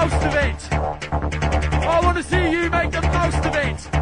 most of it. I want to see you make the most of it.